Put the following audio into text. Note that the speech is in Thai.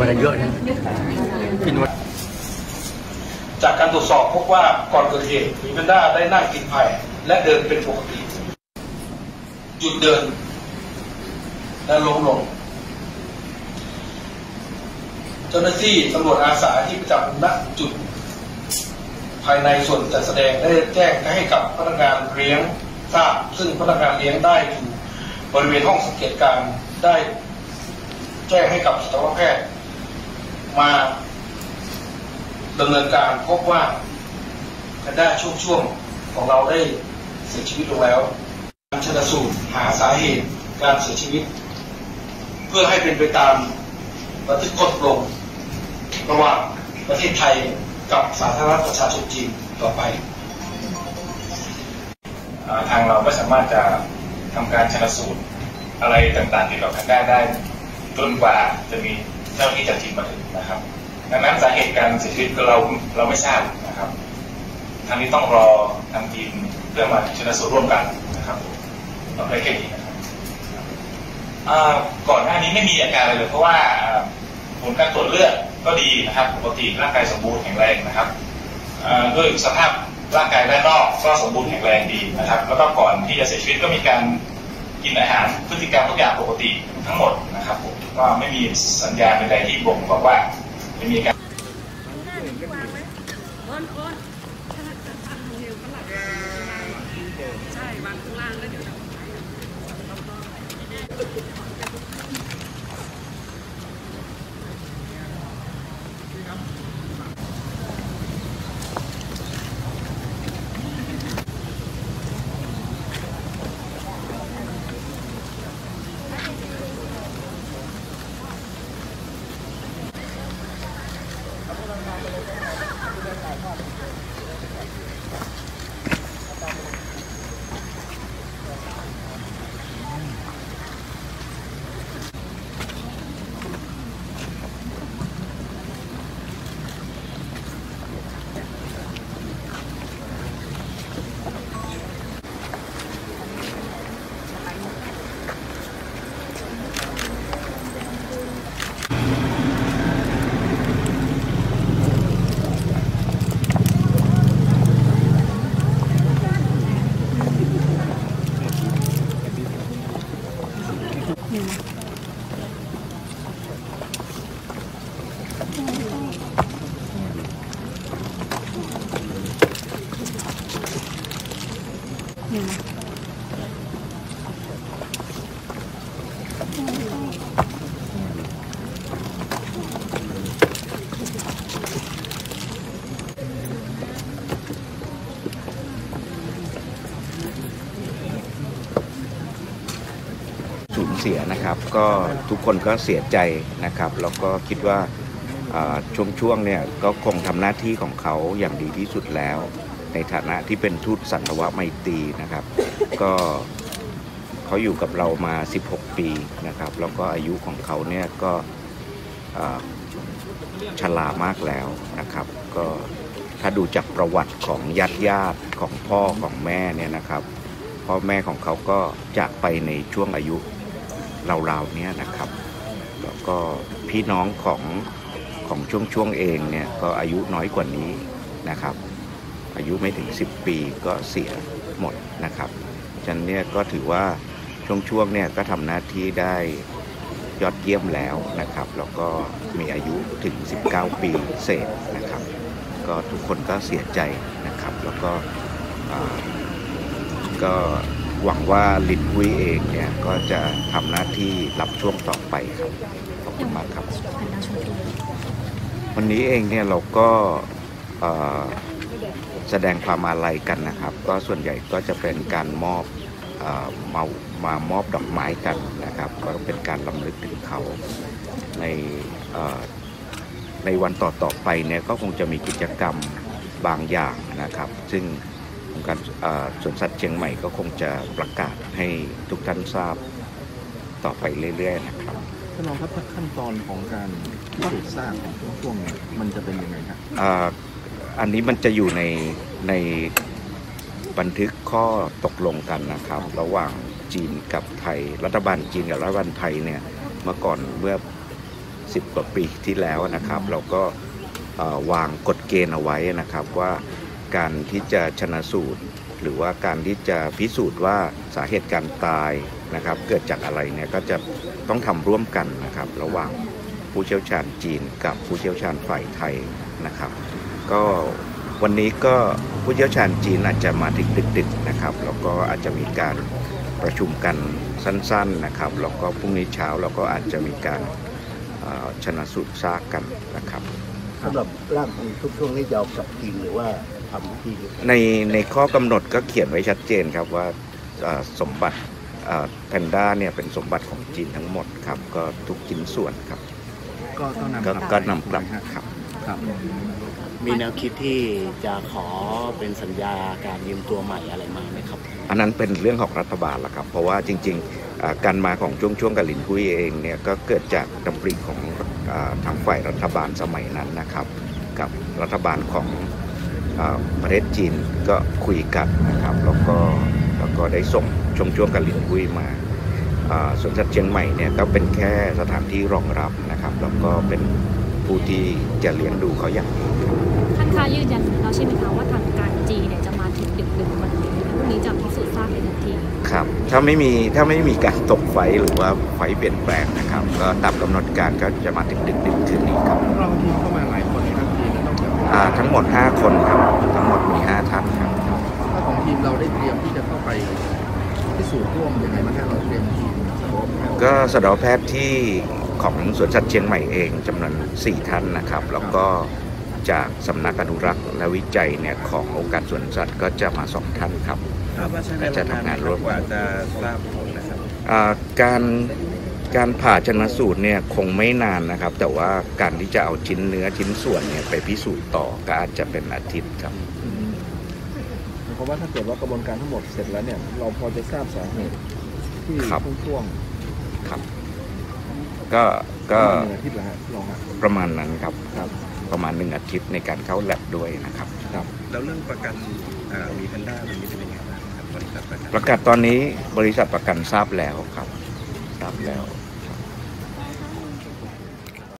มาได้เยอะนะกินวันจากการตรวจสอบพบว่าก่อนเกิดเหตุมีแพนด้าได้นั่งกินไผ่และเดินเป็นปกติหยุดเดิน และล้มลง เจ้าหน้าที่ตำรวจอาสาที่ประจำณจุด ภายในส่วนจัดแสดงได้แจ้งให้กับพนักงานเลี้ยงทราบ ซึ่งพนักงานเลี้ยงได้อยู่บริเวณห้องสังเกตการได้ แจ้งให้กับสัตวแพทย์ มาดำเนินการพบว่าแพนด้าช่วงช่วงๆของเราได้เสียชีวิตลงแล้วการชนสูตรหาสาเหตุการเสียชีวิต เพื่อให้เป็นไปตามบันทึกข้อตกลงระหว่างประเทศไทยกับสาธารณรัฐประชาชนจีนต่อไปอทางเราไม่สามารถจะทำการชนสูตรอะไรต่างๆเกี่ยวกับแพนด้าได้จนกว่าจะมี เจ้าหน้าที่จากจีนมาถึงนะครับ ดังนั้นสาเหตุการเสียชีวิตเราเราไม่ทราบนะครับทางนี้ต้องรอทางจีนเพื่อมาชนสูตรร่วมกันนะครับเราได้แค่นี้นะครับก่อนหน้านี้ไม่มีอาการอะไรเลย เพราะว่าผลการตรวจเลือดก็ดีนะครับปกติร่างกายสมบูรณ์แข็งแรงนะครับด้วยสภาพร่างกายด้านนอกก็สมบูรณ์แข็งแรงดีนะครับ แล้วก็ก่อนที่จะเสียชีวิตก็มีการกินอาหารพฤติกรรมทุกอย่างปกติทั้งหมดนะครับผม ก็ไม่มีสัญญาณใดที่บ่งบอกว่าจะมีการครับ นึ่งสูญเสียนะครับก็ทุกคนก็เสียใจนะครับแล้วก็คิดว่าอ่าช่วงๆเนี่ยก็คงทำหน้าที่ของเขาอย่างดีที่สุดแล้ว ในฐานะที่เป็นทูตสันตวะไมตรีนะครับ ก็เขาอยู่กับเรามา 16 ปีนะครับ แล้วก็อายุของเขาเนี่ยก็อ่าชรามากแล้วนะครับ ก็ถ้าดูจากประวัติของญาติญาติของพ่อของแม่เนี่ยนะครับพ่อแม่ของเขาก็จากไปในช่วงอายุราวๆเนี้ยนะครับ แล้วก็พี่น้องของของช่วงช่วงๆเองเนี่ยก็อายุน้อยกว่านี้นะครับ อายุไม่ถึง 10 ปีก็เสียหมดนะครับฉะนันเนี่ยก็ถือว่าช่วงช่วงๆเนี่ยก็ทำหน้าที่ได้ยอดเยี่ยมแล้วนะครับ แล้วก็มีอายุถึง 19 ปีเศษนะครับ ก็ทุกคนก็เสียใจนะครับ แล้วก็อ่าก็หวังว่าลินหุยเองเนี่ยก็จะทำหน้าที่รับช่วงต่อไปครับ ขอบคุณมากครับ วันนี้เองเนี่ยเราก็เอ่อ แสดงความอาลัยกันนะครับ ก็ส่วนใหญ่ก็จะเป็นการมอบเอ่อมามามอบดอกไม้กันนะครับก็เป็นการลำลึกถึงเขาในเอ่อในวันต่อๆไปเนี่ยก็คงจะมีกิจกรรมบางอย่างนะครับ ซึ่งองค์การเอ่อสวนสัตว์เชียงใหม่ก็คงจะประกาศให้ทุกท่านทราบต่อไปเรื่อยๆนะครับท่านรองครับขั้นตอนของการพิสูจน์ทราบของช่วงๆเนี่ยมันจะเป็นยังไงครับ อันนี้มันจะอยู่ในในบันทึกข้อตกลงกันนะครับ ระหว่างจีนกับไทย รัฐบาลจีนกับรัฐบาลไทยเนี่ยเมื่อก่อนเมื่อ 10 กว่าปีที่แล้วนะครับ เราก็วางกฎเกณฑ์เอาไว้นะครับว่าการที่จะชนะสูตร หรือว่าการที่จะพิสูจน์ว่าสาเหตุการตายนะครับ เกิดจากอะไรเนี่ยก็จะต้องทำร่วมกันนะครับ ระหว่างผู้เชี่ยวชาญจีนกับผู้เชี่ยวชาญฝ่ายไทยนะครับ ก็วันนี้ก็ผู้เชี่ยวชาญจีนอาจจะมาถึงดึกๆนะครับ แล้วก็อาจจะมีการประชุมกันสั้นๆนะครับ แล้วก็พรุ่งนี้เช้าเราก็อาจจะมีการเอ่อชนะสูตรซากกันนะครับสำหรับร่างของทุกช่วงนี้จะเอากลับจริงหรือว่าทำที่ในในข้อกำหนดก็เขียนไว้ชัดเจนครับว่าเอ่อสมบัติแพนด้าเนี่ยเป็นสมบัติของจีนทั้งหมดครับ ก็ทุกชิ้นส่วนครับ ก็ต้องนำก็ลับก็นำกลับถูไหมฮะครับ ครับ มีแนวคิดที่จะขอเป็นสัญญาการยืมตัวใหม่อะไรมาไหมครับ อันนั้นเป็นเรื่องของรัฐบาลละครับ เพราะว่าจริงๆอ่าการมาของช่วงช่วงกับลินคุยเองเนี่ยก็เกิดจากดำริของอาทางฝ่ายรัฐบาลสมัยนั้นนะครับ กับรัฐบาลของอาประเทศจีนก็คุยกันนะครับ แล้วก็แล้วก็ได้ส่งช่วงช่วงกับลินคุยมาอ่าสวนสัตว์เชียงใหม่เนี่ยก็เป็นแค่สถานที่รองรับนะครับ แล้วก็เป็น ผู้ที่จะเลี้ยงดูเขาอย่างดีครับท่านคะยืนยันแล้วใช่ไหมคะว่าทางการจีนเนี่ยจะมาถึงดึกดึกๆวันนี้พรุ่งนี้จะพิสูจน์ทราบในทันทีครับถ้าไม่มีถ้าไม่มีการตกไฟหรือว่าไฟเปลี่ยนแปลงนะครับ ก็ตามกำหนดการก็จะมาถึงดึกดึกๆคืนนี้ครับเราทีมเข้ามาหลายคนนะครับทีมต้องจากอ่าทั้งหมด 5 คนครับทั้งหมดมี 5ท่านครับถ้าของทีมเราได้เตรียมที่จะเข้าไปพิสูจน์ร่วมยังไงบ้างฮะเราเตรียมทีมสำรวจแพทย์ก็สัตวแพทย์ที่ ของสวนสัตว์เชียงใหม่เองจำนวน4ท่านนะครับ แล้วก็จากสำนักอนุรักษ์และวิจัยเนี่ยขององค์การสวนสัตว์ก็จะมา2ท่านครับจะทำงานร่วมกันจะทราบผลนะครับอ่าการการผ่าชนสูตรเนี่ยคงไม่นานนะครับ แต่ว่าการที่จะเอาชิ้นเนื้อชิ้นส่วนเนี่ยไปพิสูจน์ต่อก็อาจจะเป็นอาทิตย์ครับเพราะว่าถ้าเกิดว่ากระบวนการทั้งหมดเสร็จแล้วเนี่ยเราพอจะทราบสาเหตุที่ครับช่วงครับ ก็ๆก็หนึ่งอาทิตย์เหรอฮะลองฮะประมาณนั้นครับครับ ประมาณหนึ่งอาทิตย์ในการเข้าแลบด้วยนะครับครับ แล้วเรื่องประกันอ่ามีแพนด้าตรงนี้เป็นยังไงบ้างครับบริษัทประกันประกาศตอนนี้บริษัทประกันทราบแล้วครับทราบแล้ว